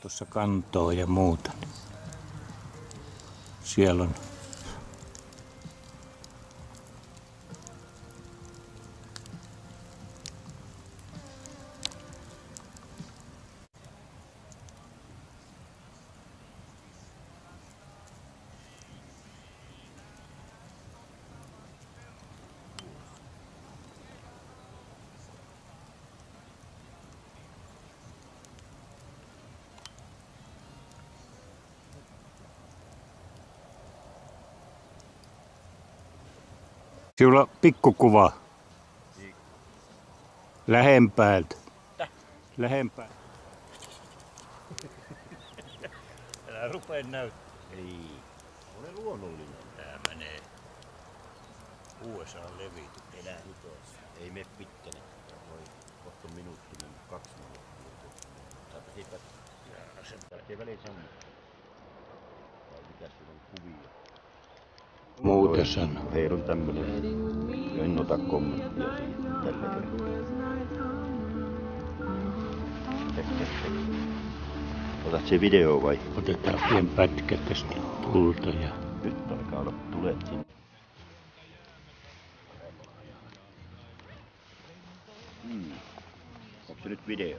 tuossa kantoa ja muuta. Siellä on Sinulla on pikkukuva. Lähempäältä. Lähempää. Älä rupee näyttää. Ei. Ole luonnollinen. Tää menee USA levity. Elää hitoissa. Ei mene pitkänä. Voi kohta minuutti, niin kaksi minuuttia. Saapa siitä sen jälkeen väliin sanoa. Vai mikä siinä on kuvia? Muuta sano. Heillä on tämmönen. Ja en ota kommenttia siitä tällä kertaa. Otat se video vai? Otetaan pieni pätkä tästä pulta ja Nyt alkaa olla tulet sinne. Hmm. Onko se nyt video?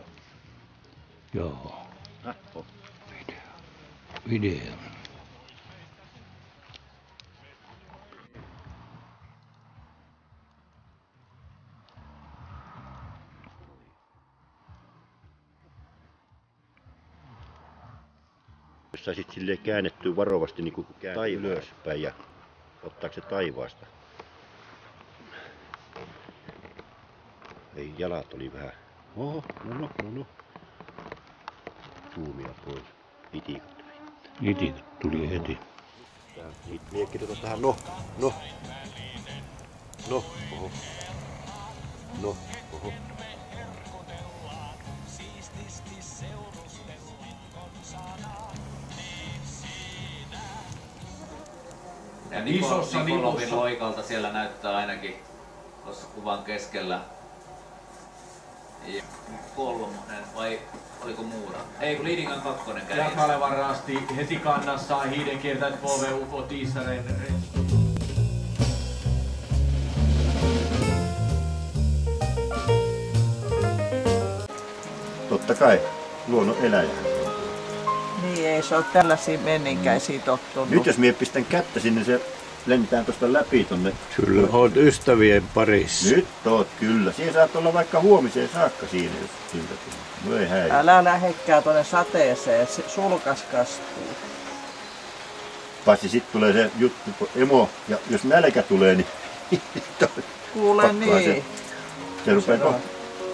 joo, Häh, on. video. Video. Jos saisit sille käännettyä varovasti niin kuin tai ylöspäin ja ottaako se taivaasta? Ei, jalat oli vähän. Oho, no no, no no. Tuumia pois. Itikat. Itikat tuli heti. Sitten mie kirjoitan tähän no, no. No, oho. No, oho. Ja Niko, Isossa Nikolovin nipussa. loikalta siellä näyttää ainakin tuossa kuvan keskellä. Ja kolmonen vai oliko muura? Ei kun Liidingan kakkonen käy. Jack Kalevan rasti heti kannassaan hiiden kiertäjät KV UFO Tiissaren Totta kai, luonnon eläjä. Ei se ole tällaisiin menninkäisiin tottunut. Nyt jos mie pistän kättä sinne, se lentää tuosta läpi tonne. Kyllä oot ystävien parissa. Nyt oot kyllä. Siinä saat olla vaikka huomiseen saakka siinä, jos siltä tulee. No. Älä lähekkää tuonne sateeseen, se sulkas kastuu. Paitsi sit tulee se juttu, kun emo, ja jos nälkä tulee, niin Kuule niin. se. se rupeaa.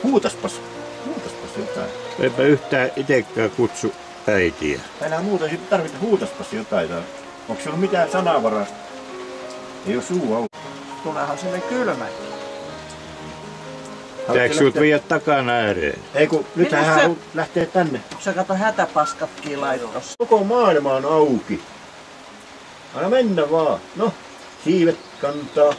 Huutaspas, huutaspas jotain. Eipä yhtään itekään kutsu äitiä. Älä muuta sit tarvita huutaspas jotain. tai- Onko sulla mitään sanavaraa? Ei oo suu auki. Tuleehan sinne kylmä. Pitääkö sinut viedä takana ääreen? Ei kun nyt hän se- lähtee tänne. Se kato hätäpaskatkin laittos. Koko maailma on auki. Anna mennä vaan. No, siivet kantaa.